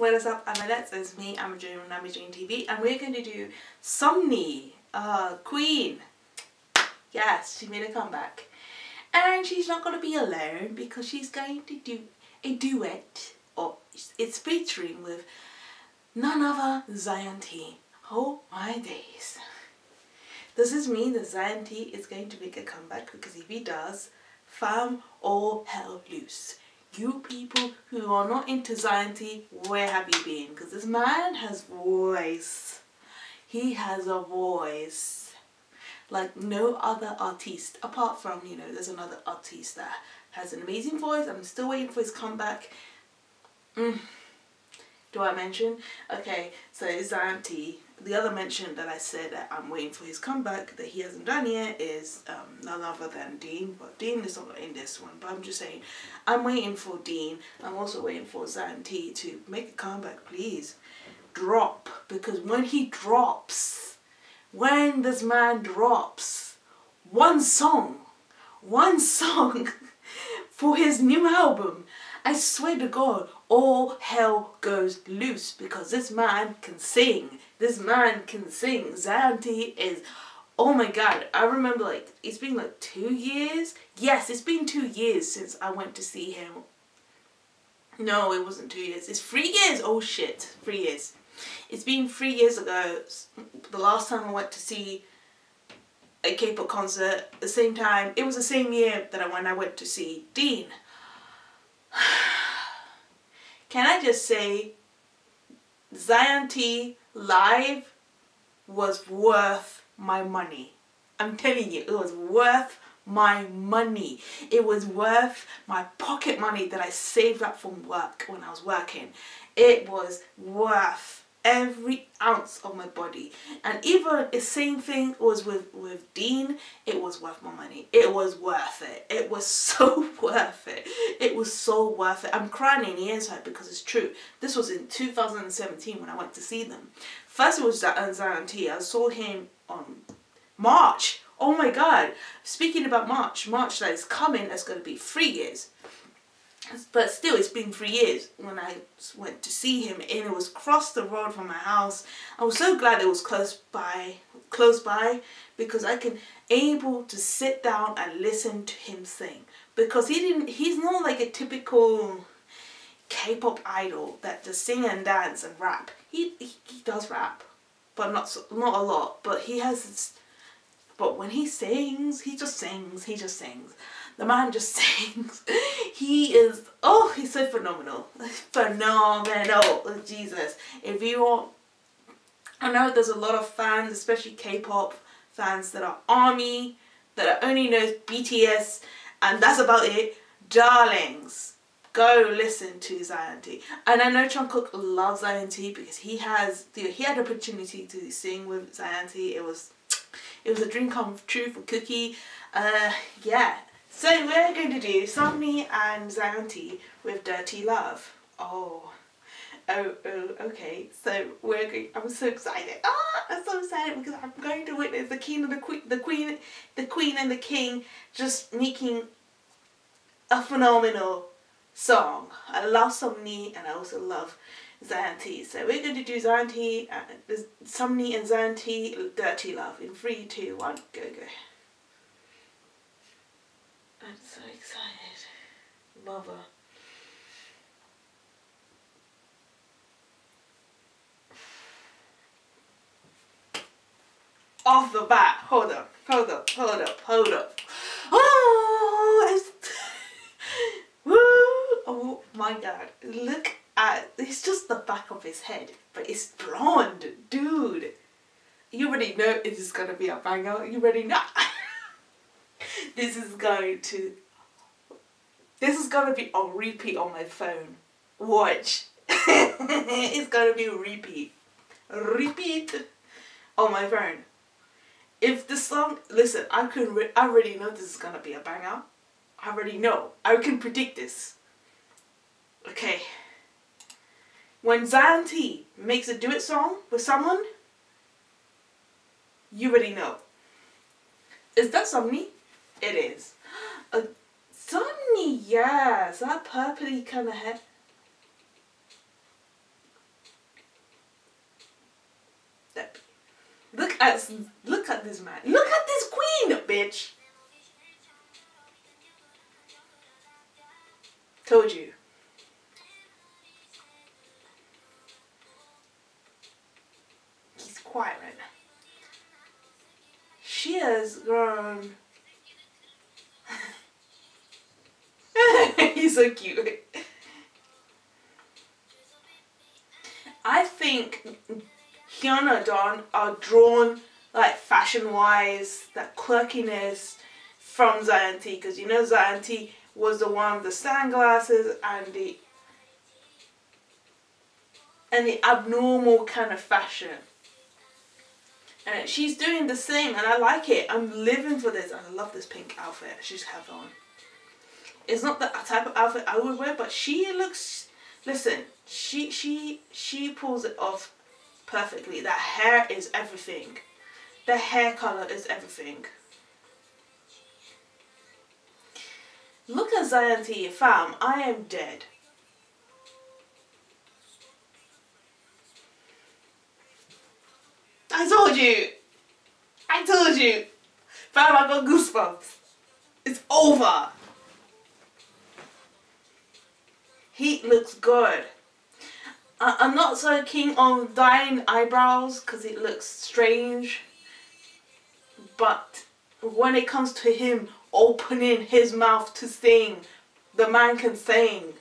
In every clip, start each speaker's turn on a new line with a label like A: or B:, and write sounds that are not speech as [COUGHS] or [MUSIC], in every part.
A: What is up, Amalettes? It's me, Amu Jane on Amu Jane TV, and we're going to do Sunmi, uh, Queen. Yes, she made a comeback. And she's not going to be alone because she's going to do a duet, or it's featuring with none other Zion T. Oh my days. Does this mean that Zion T is going to make a comeback? Because if he does, fam, all hell loose you people who are not into Zion T, where have you been? Because this man has voice. He has a voice like no other artiste apart from, you know, there's another artiste that has an amazing voice. I'm still waiting for his comeback. Mm. Do I mention? Okay, so T the other mention that I said that I'm waiting for his comeback that he hasn't done yet is um, none other than Dean. But Dean is not in this one. But I'm just saying, I'm waiting for Dean. I'm also waiting for T to make a comeback, please. Drop. Because when he drops, when this man drops one song, one [LAUGHS] song for his new album, I swear to God, all hell goes loose because this man can sing. This man can sing. T is, oh my god, I remember like, it's been like two years? Yes, it's been two years since I went to see him. No, it wasn't two years. It's three years. Oh shit, three years. It's been three years ago, the last time I went to see a K-pop concert, the same time, it was the same year that I, when I went to see Dean. [SIGHS] Can I just say, Zion T live was worth my money. I'm telling you, it was worth my money. It was worth my pocket money that I saved up from work when I was working. It was worth every ounce of my body. And even the same thing was with with Dean it was worth my money. It was worth it. It was [LAUGHS] so worth it. It was so worth it. I'm crying in the inside because it's true. This was in 2017 when I went to see them. First it was that Zion T I saw him on March. Oh my god. Speaking about March March that is coming that's going to be three years but still it's been three years when I went to see him and it was across the road from my house. I was so glad it was close by close by because I can able to sit down and listen to him sing. Because he didn't he's not like a typical K-pop idol that just sing and dance and rap. He, he, he does rap but not not a lot. But he has but when he sings he just sings he just sings the man just [LAUGHS] sings. he is, oh, he's so phenomenal. Phenomenal. Oh, Jesus. If you want, I know there's a lot of fans, especially K-pop fans that are ARMY, that only knows BTS, and that's about it. Darlings, go listen to Zion T. And I know Jungkook loves Zion T because he has, he had opportunity to sing with Zion T. It was, it was a dream come true for Cookie. Uh, yeah, so we're going to do Sunmi and T with Dirty Love. Oh. Oh, oh, okay. So we're going. I'm so excited. Ah, I'm so excited because I'm going to witness the king and the queen, the queen, the queen and the king just making a phenomenal song. I love Sunmi and I also love T. So we're going to do T, uh, Sunmi and T, Dirty Love in three, two, one, go, go. I'm so excited. Mother. Off the bat. Hold up. Hold up. Hold up. Hold up. Oh, it's... [LAUGHS] Woo! Oh my god. Look at... It's just the back of his head. But it's blonde. Dude. You already know it is going to be a banger. You already know. [LAUGHS] this is going to this is gonna be on repeat on my phone. Watch. [LAUGHS] It's gonna be repeat. Repeat on my phone. If the song listen I can I already know this is gonna be a banger. I already know. I can predict this. Okay. When Zion T makes a duet song with someone you already know. Is that Sunmi? It is. [GASPS] A sunny, yes. That purpley kind of head. Look at look at this man. Look at this queen, bitch. Told you. I think Hyuna Dawn are drawn like fashion wise, that quirkiness from Zion T because you know Zion T was the one with the sunglasses and the and the abnormal kind of fashion. And she's doing the same and I like it. I'm living for this and I love this pink outfit she's have on. It's not the type of outfit I would wear, but she looks listen, she she she pulls it off perfectly. That hair is everything. The hair color is everything. Look at Zion T, fam. I am dead. I told you. I told you. Fam, I got goosebumps. It's over. He looks good. I'm not so keen on dyeing eyebrows because it looks strange. But when it comes to him opening his mouth to sing, the man can sing.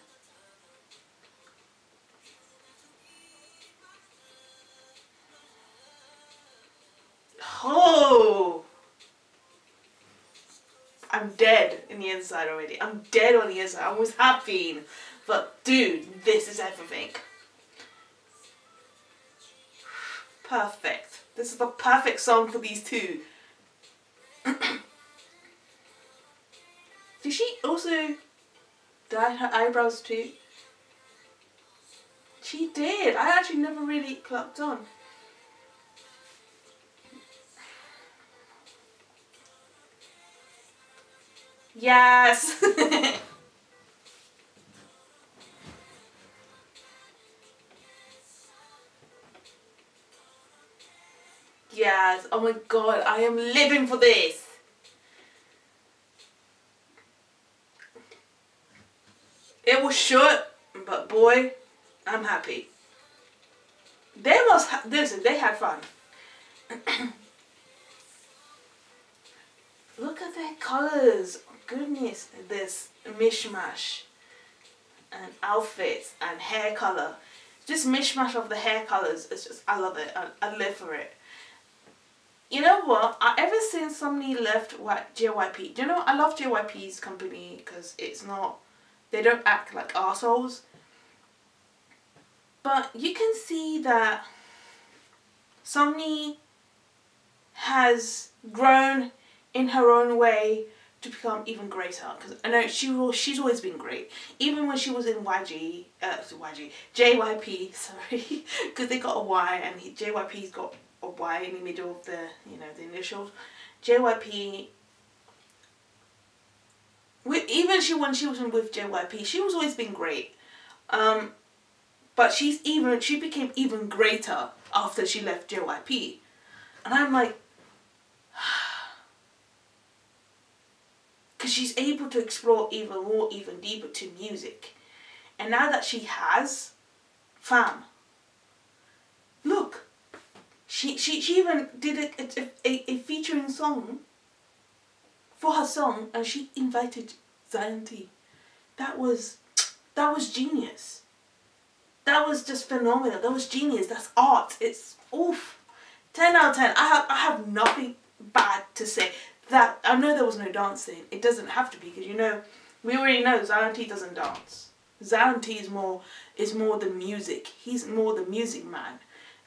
A: Oh! I'm dead in the inside already. I'm dead on the inside. I was been. But dude, this is everything. Perfect. This is the perfect song for these two. [CLEARS THROAT] Did she also dye her eyebrows too? She did. I actually never really clocked on. Yes! [LAUGHS] Yes. Oh my god, I am living for this. It was short, but boy, I'm happy. They must listen, they had fun. [COUGHS] Look at their colors. Goodness, this mishmash and outfits and hair color. Just mishmash of the hair colors. It's just, I love it. I, I live for it. You know what? I, ever since somebody left JYP, do you know, I love JYP's company because it's not, they don't act like assholes. But you can see that Sunmi has grown in her own way to become even greater because I know she will, she's always been great even when she was in YG uh, YG JYP sorry because [LAUGHS] they got a Y and he, JYP's got Y in the middle of the, you know, the initials. JYP, even she when she was with JYP, she was always been great. Um, but she's even, she became even greater after she left JYP. And I'm like, [SIGHS] because she's able to explore even more, even deeper to music. And now that she has, fam, look, she, she, she even did a, a, a featuring song for her song and she invited Zion T. That was, that was genius. That was just phenomenal. That was genius. That's art. It's oof. 10 out of 10. I have, I have nothing bad to say. That I know there was no dancing. It doesn't have to be because you know, we already know Zion T doesn't dance. Zion T is more is more the music. He's more the music man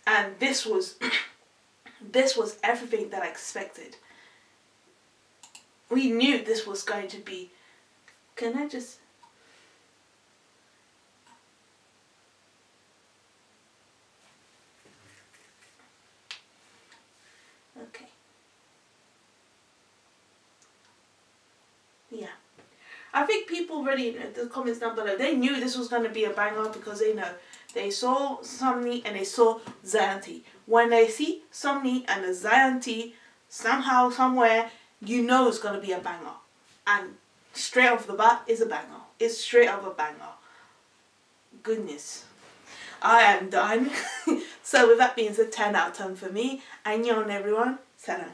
A: and this was [CLEARS THROAT] this was everything that I expected. We knew this was going to be can I just Okay. Yeah. I think people really, the comments down below, they knew this was going to be a banger because they know they saw Sunmi and they saw T. when they see Sunmi and a Zion somehow, somewhere, you know it's going to be a banger. And straight off the bat is a banger. It's straight off a banger. Goodness. I am done. [LAUGHS] so with that being said, 10 out of 10 for me. And yon everyone, Salam.